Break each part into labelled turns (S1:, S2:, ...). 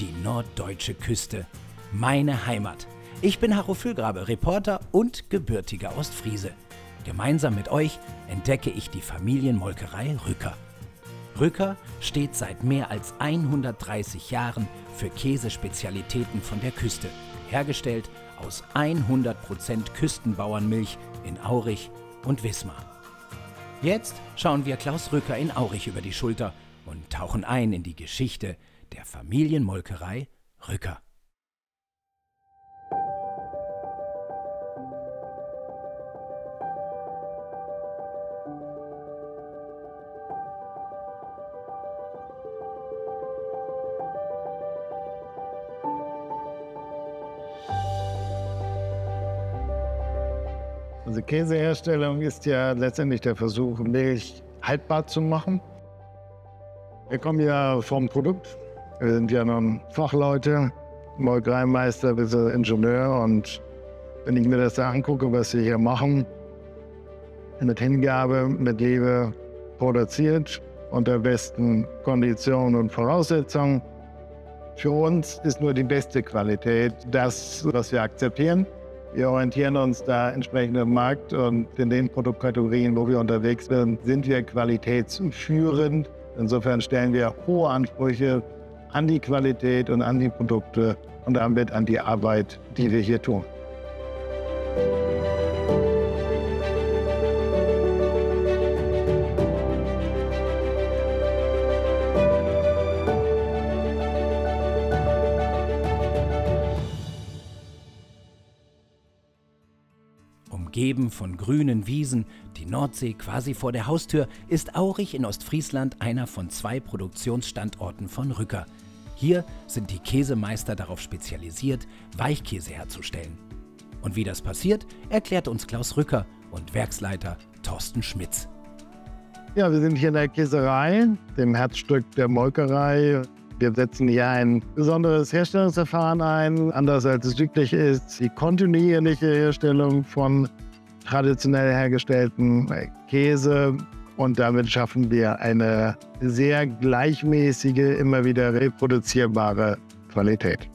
S1: die norddeutsche Küste. Meine Heimat. Ich bin Harro Füllgrabe, Reporter und gebürtiger Ostfriese. Gemeinsam mit euch entdecke ich die Familienmolkerei Rücker. Rücker steht seit mehr als 130 Jahren für Käsespezialitäten von der Küste, hergestellt aus 100% Küstenbauernmilch in Aurich und Wismar. Jetzt schauen wir Klaus Rücker in Aurich über die Schulter und tauchen ein in die Geschichte der Familienmolkerei Rücker.
S2: Also Käseherstellung ist ja letztendlich der Versuch, Milch haltbar zu machen. Wir kommen ja vom Produkt. Wir sind ja nun Fachleute, Molkereimeister, wir sind Ingenieur. Und wenn ich mir das da angucke, was wir hier machen, mit Hingabe, mit Liebe produziert, unter besten Konditionen und Voraussetzungen. Für uns ist nur die beste Qualität das, was wir akzeptieren. Wir orientieren uns da entsprechend im Markt und in den Produktkategorien, wo wir unterwegs sind, sind wir qualitätsführend. Insofern stellen wir hohe Ansprüche an die Qualität und an die Produkte und damit an die Arbeit, die wir hier tun.
S1: Umgeben von grünen Wiesen, die Nordsee quasi vor der Haustür, ist Aurich in Ostfriesland einer von zwei Produktionsstandorten von Rücker. Hier sind die Käsemeister darauf spezialisiert, Weichkäse herzustellen. Und wie das passiert, erklärt uns Klaus Rücker und Werksleiter Thorsten Schmitz.
S2: Ja, wir sind hier in der Käserei, dem Herzstück der Molkerei. Wir setzen hier ein besonderes Herstellungsverfahren ein, anders als es üblich ist. Die kontinuierliche Herstellung von traditionell hergestellten Käse. Und damit schaffen wir eine sehr gleichmäßige, immer wieder reproduzierbare Qualität.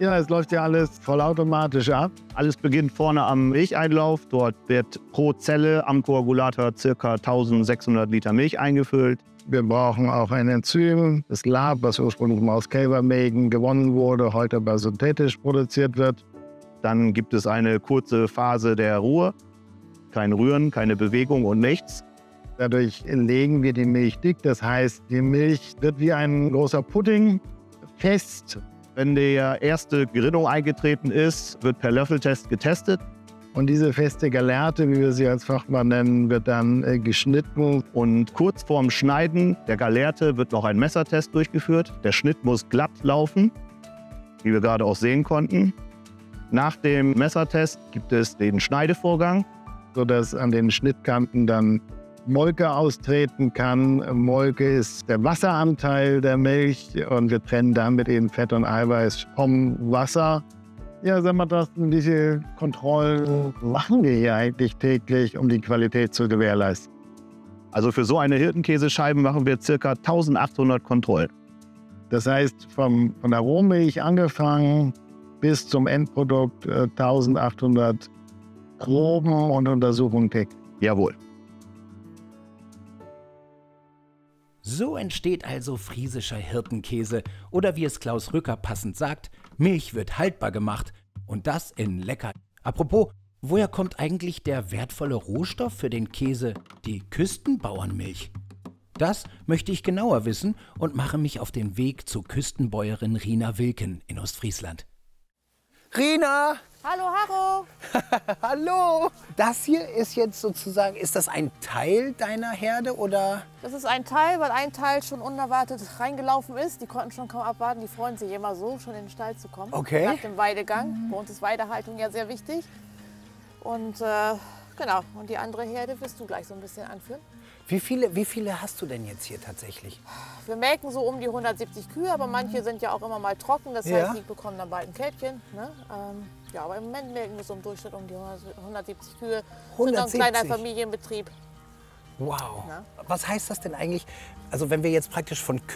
S2: Ja, es läuft ja alles vollautomatisch ab.
S3: Alles beginnt vorne am Milcheinlauf. Dort wird pro Zelle am Koagulator ca. 1600 Liter Milch eingefüllt.
S2: Wir brauchen auch ein Enzym, das Lab, was ursprünglich mal aus Kälbermägen gewonnen wurde, heute aber synthetisch produziert wird.
S3: Dann gibt es eine kurze Phase der Ruhe. Kein Rühren, keine Bewegung und nichts.
S2: Dadurch legen wir die Milch dick. Das heißt, die Milch wird wie ein großer Pudding fest.
S3: Wenn der erste Gerinnung eingetreten ist, wird per Löffeltest getestet.
S2: Und diese feste Galerte, wie wir sie als Fachmann nennen, wird dann äh, geschnitten.
S3: Und kurz vorm Schneiden der Galerte wird noch ein Messertest durchgeführt. Der Schnitt muss glatt laufen, wie wir gerade auch sehen konnten. Nach dem Messertest gibt es den Schneidevorgang.
S2: Sodass an den Schnittkanten dann Molke austreten kann. Molke ist der Wasseranteil der Milch und wir trennen damit eben Fett und Eiweiß vom Wasser. Ja, sag mal, Thorsten, welche Kontrollen machen wir hier eigentlich täglich, um die Qualität zu gewährleisten?
S3: Also für so eine Hirtenkäsescheibe machen wir ca. 1800 Kontrollen.
S2: Das heißt, vom, von der Rohmilch angefangen bis zum Endprodukt äh, 1800 Proben und Untersuchungen täglich.
S3: Jawohl.
S1: So entsteht also friesischer Hirtenkäse oder wie es Klaus Rücker passend sagt, Milch wird haltbar gemacht und das in lecker. Apropos, woher kommt eigentlich der wertvolle Rohstoff für den Käse, die Küstenbauernmilch? Das möchte ich genauer wissen und mache mich auf den Weg zu Küstenbäuerin Rina Wilken in Ostfriesland. Rina!
S4: Hallo, Harro!
S1: Hallo! Das hier ist jetzt sozusagen, ist das ein Teil deiner Herde oder?
S4: Das ist ein Teil, weil ein Teil schon unerwartet reingelaufen ist. Die konnten schon kaum abwarten. Die freuen sich immer so, schon in den Stall zu kommen.
S1: Okay.
S4: Nach dem Weidegang. Bei uns ist Weidehaltung ja sehr wichtig. Und äh, genau, und die andere Herde wirst du gleich so ein bisschen anführen.
S1: Wie viele, wie viele hast du denn jetzt hier tatsächlich?
S4: Wir melken so um die 170 Kühe, aber manche sind ja auch immer mal trocken. Das
S1: Ja.
S4: heißt, die bekommen dann bald ein Kälbchen. Ne? Ähm, ja, aber im Moment melken wir so im Durchschnitt um die 170 Kühe. Sind noch ein
S1: 170?
S4: kleiner Familienbetrieb.
S1: Wow.
S4: Ja.
S1: Was heißt das denn eigentlich? Also wenn wir jetzt praktisch von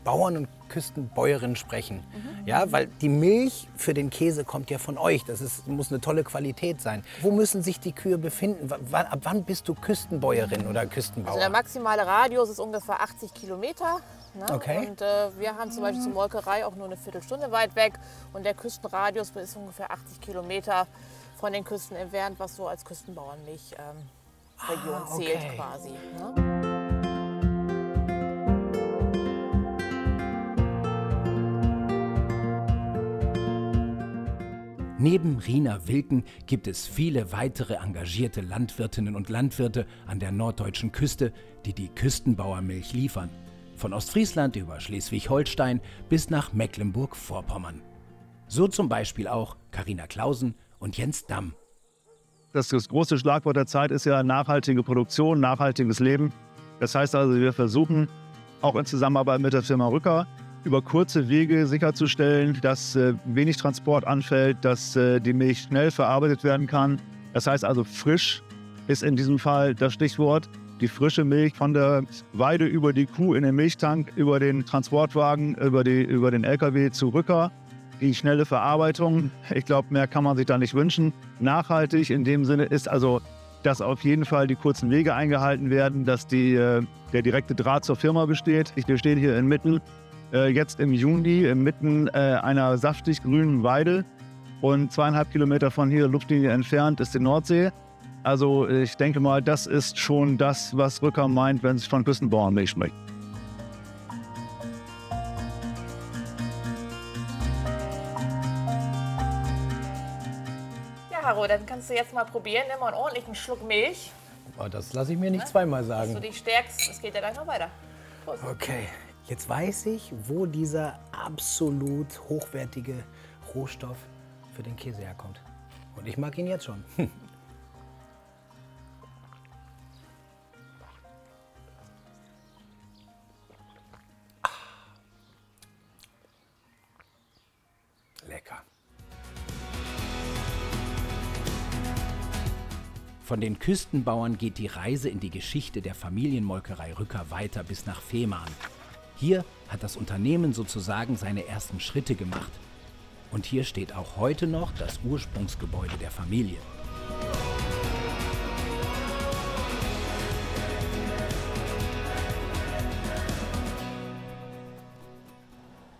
S1: Küstenbauern und Küstenbäuerinnen sprechen. Mhm. Ja, weil die Milch für den Käse kommt ja von euch. Das ist, muss eine tolle Qualität sein. Wo müssen sich die Kühe befinden? W ab wann bist du Küstenbäuerin oder Küstenbauer?
S4: Also der maximale Radius ist ungefähr 80 Kilometer. Ne?
S1: Okay.
S4: Und äh, wir haben zum Beispiel zur Molkerei auch nur eine Viertelstunde weit weg. Und der Küstenradius ist ungefähr 80 Kilometer von den Küsten entfernt, was so als Küstenbauernmilchregion ähm, ah, okay. zählt quasi. Ne?
S1: Neben Rina Wilken gibt es viele weitere engagierte Landwirtinnen und Landwirte an der norddeutschen Küste, die die Küstenbauermilch liefern. Von Ostfriesland über Schleswig-Holstein bis nach Mecklenburg-Vorpommern. So zum Beispiel auch Karina Klausen und Jens Damm.
S3: Das, das große Schlagwort der Zeit ist ja nachhaltige Produktion, nachhaltiges Leben. Das heißt also, wir versuchen auch in Zusammenarbeit mit der Firma Rücker über kurze Wege sicherzustellen, dass äh, wenig Transport anfällt, dass äh, die Milch schnell verarbeitet werden kann. Das heißt also frisch ist in diesem Fall das Stichwort. Die frische Milch von der Weide über die Kuh in den Milchtank, über den Transportwagen, über, die, über den LKW zu Rücker. Die schnelle Verarbeitung, ich glaube, mehr kann man sich da nicht wünschen. Nachhaltig in dem Sinne ist also, dass auf jeden Fall die kurzen Wege eingehalten werden, dass die, äh, der direkte Draht zur Firma besteht. Wir stehen hier inmitten äh, jetzt im Juni inmitten äh, einer saftig grünen Weide. Und zweieinhalb Kilometer von hier Luftlinie entfernt ist die Nordsee. Also ich denke mal, das ist schon das, was Rücker meint, wenn es von Küstenbauernmilch spricht.
S4: Ja, Haro, dann kannst du jetzt mal probieren. Nimm mal einen ordentlichen Schluck Milch.
S1: Oh, das lasse ich mir nicht ne? zweimal sagen.
S4: Dass du dich stärkst, es geht ja gleich noch weiter.
S1: Prost. Okay. Jetzt weiß ich, wo dieser absolut hochwertige Rohstoff für den Käse herkommt. Und ich mag ihn jetzt schon. Lecker. Von den Küstenbauern geht die Reise in die Geschichte der Familienmolkerei Rücker weiter bis nach Fehmarn. Hier hat das Unternehmen sozusagen seine ersten Schritte gemacht. Und hier steht auch heute noch das Ursprungsgebäude der Familie.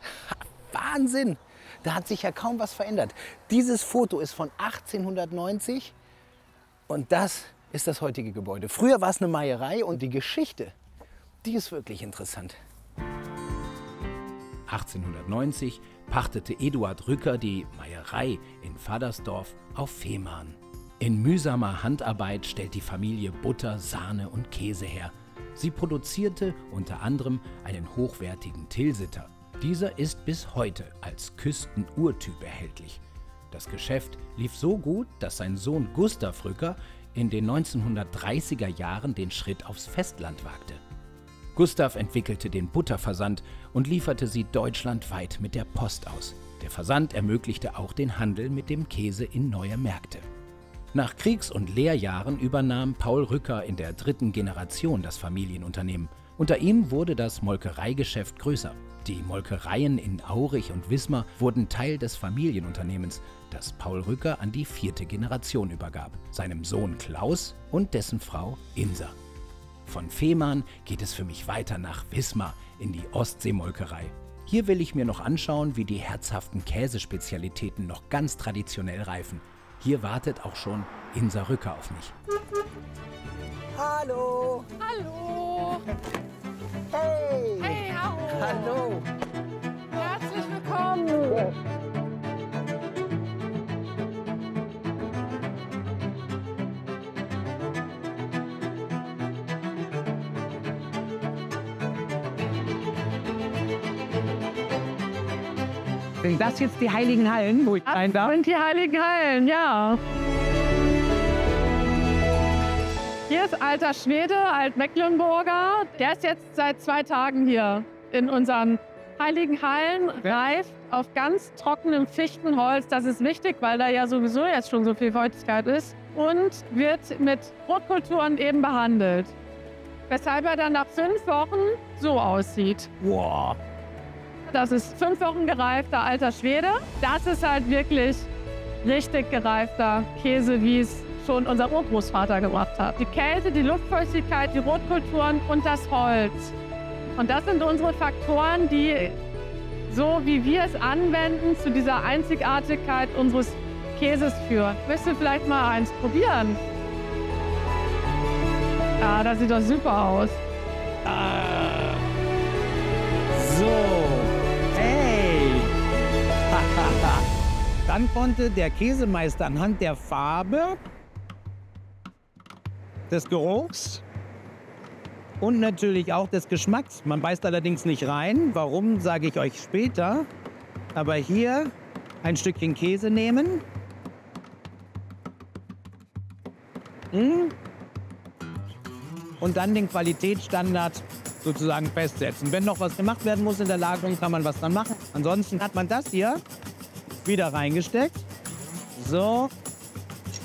S1: Wahnsinn! Da hat sich ja kaum was verändert. Dieses Foto ist von 1890 und das ist das heutige Gebäude. Früher war es eine Meierei und die Geschichte, die ist wirklich interessant. 1890 pachtete Eduard Rücker die Meierei in Vadersdorf auf Fehmarn. In mühsamer Handarbeit stellt die Familie Butter, Sahne und Käse her. Sie produzierte unter anderem einen hochwertigen Tilsiter. Dieser ist bis heute als Küstenurtyp erhältlich. Das Geschäft lief so gut, dass sein Sohn Gustav Rücker in den 1930er Jahren den Schritt aufs Festland wagte. Gustav entwickelte den Butterversand und lieferte sie deutschlandweit mit der Post aus. Der Versand ermöglichte auch den Handel mit dem Käse in neue Märkte. Nach Kriegs- und Lehrjahren übernahm Paul Rücker in der dritten Generation das Familienunternehmen. Unter ihm wurde das Molkereigeschäft größer. Die Molkereien in Aurich und Wismar wurden Teil des Familienunternehmens, das Paul Rücker an die vierte Generation übergab, seinem Sohn Klaus und dessen Frau Insa. Von Fehmarn geht es für mich weiter nach Wismar in die Ostseemolkerei. Hier will ich mir noch anschauen, wie die herzhaften Käsespezialitäten noch ganz traditionell reifen. Hier wartet auch schon Insa Rücker auf mich.
S5: Hallo!
S4: Hallo!
S5: Hey!
S4: Hey, hallo!
S5: Hallo!
S4: Herzlich willkommen!
S5: Sind das jetzt die Heiligen Hallen, wo ich rein darf?
S6: Das sind die Heiligen Hallen, ja. Hier ist alter Schwede, Altmecklenburger. Der ist jetzt seit zwei Tagen hier in unseren Heiligen Hallen, reift auf ganz trockenem Fichtenholz. Das ist wichtig, weil da ja sowieso jetzt schon so viel Feuchtigkeit ist. Und wird mit Brotkulturen eben behandelt. Weshalb er dann nach fünf Wochen so aussieht.
S1: Wow.
S6: Das ist fünf Wochen gereifter alter Schwede. Das ist halt wirklich richtig gereifter Käse, wie es schon unser Urgroßvater gemacht hat. Die Kälte, die Luftfeuchtigkeit, die Rotkulturen und das Holz. Und das sind unsere Faktoren, die so wie wir es anwenden, zu dieser Einzigartigkeit unseres Käses führen. Möchtest du vielleicht mal eins probieren? Ah, das sieht doch super aus.
S1: Ah. So. Dann konnte der Käsemeister anhand der Farbe, des Geruchs und natürlich auch des Geschmacks. Man beißt allerdings nicht rein. Warum, sage ich euch später. Aber hier ein Stückchen Käse nehmen. Hm? Und dann den Qualitätsstandard sozusagen festsetzen. Wenn noch was gemacht werden muss in der Lagerung, kann man was dann machen. Ansonsten hat man das hier wieder reingesteckt. So.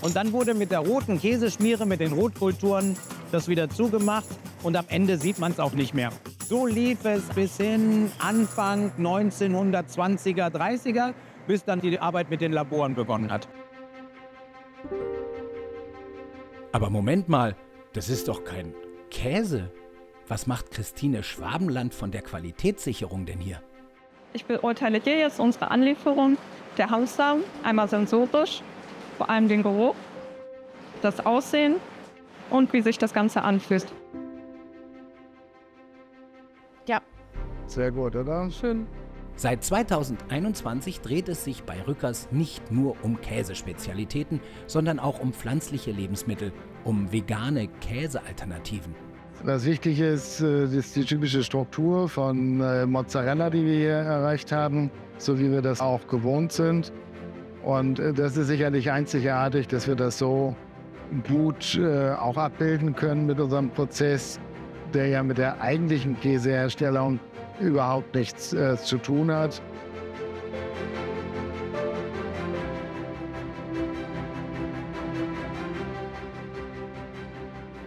S1: Und dann wurde mit der roten Käseschmiere, mit den Rotkulturen, das wieder zugemacht. Und am Ende sieht man es auch nicht mehr. So lief es bis hin Anfang 1920er, 30er, bis dann die Arbeit mit den Laboren begonnen hat. Aber Moment mal, das ist doch kein Käse. Was macht Christine Schwabenland von der Qualitätssicherung denn hier?
S7: Ich beurteile hier jetzt unsere Anlieferung der Hamster einmal sensorisch, vor allem den Geruch, das Aussehen und wie sich das Ganze anfühlt.
S4: Ja.
S2: Sehr gut, oder?
S6: Schön.
S1: Seit 2021 dreht es sich bei Rückers nicht nur um Käsespezialitäten, sondern auch um pflanzliche Lebensmittel, um vegane Käsealternativen.
S2: Was wichtig ist, äh, ist die typische Struktur von äh, Mozzarella, die wir hier erreicht haben, so wie wir das auch gewohnt sind. Und äh, das ist sicherlich einzigartig, dass wir das so gut auch abbilden können mit unserem Prozess, der ja mit der eigentlichen Käseherstellung überhaupt nichts zu tun hat.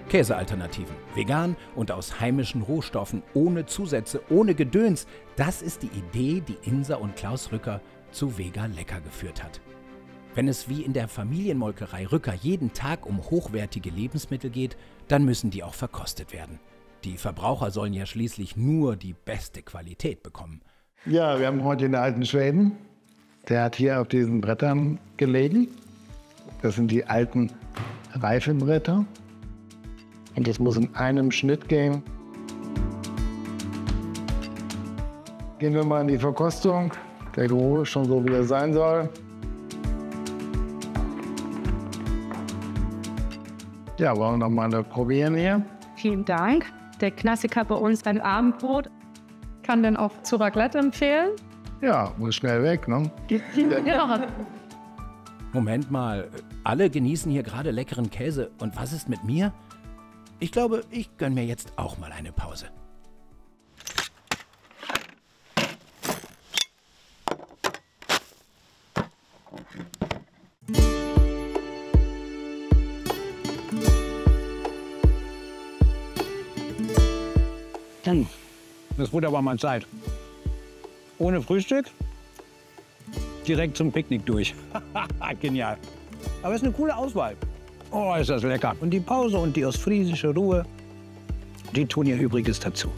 S1: Käsealternativen. Vegan und aus heimischen Rohstoffen, ohne Zusätze, ohne Gedöns. Das ist die Idee, die Insa und Klaus Rücker zu Vega Lecker geführt hat. Wenn es wie in der Familienmolkerei Rücker jeden Tag um hochwertige Lebensmittel geht, dann müssen die auch verkostet werden. Die Verbraucher sollen ja schließlich nur die beste Qualität bekommen.
S2: Ja, wir haben heute den alten Schweden. Der hat hier auf diesen Brettern gelegen. Das sind die alten Reifenbretter. Und das muss in einem Schnitt gehen. Gehen wir mal in die Verkostung. Der Geruch ist schon so, wie er sein soll. Ja, wollen wir noch mal probieren hier?
S7: Vielen Dank der Klassiker bei uns beim Abendbrot.
S6: Kann denn auch zu Raclette empfehlen?
S2: Ja, muss schnell weg, ne?
S6: ja.
S1: Moment mal, alle genießen hier gerade leckeren Käse. Und was ist mit mir? Ich glaube, ich gönn mir jetzt auch mal eine Pause. Hm. Das wurde aber mal Zeit. Ohne Frühstück, direkt zum Picknick durch. Genial. Aber es ist eine coole Auswahl. Oh, ist das lecker. Und die Pause und die ostfriesische Ruhe, die tun ihr Übriges dazu.